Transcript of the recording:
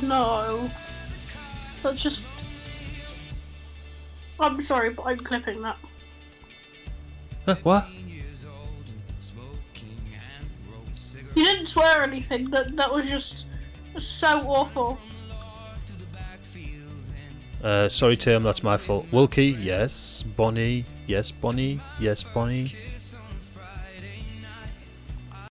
God, no. That's just. I'm sorry, but I'm clipping that. Uh, what? You didn't swear anything. That that was just so awful. Uh, sorry, Tim, that's my fault. Wilkey, yes. Bonnie, yes. Bonnie, yes. Bonnie.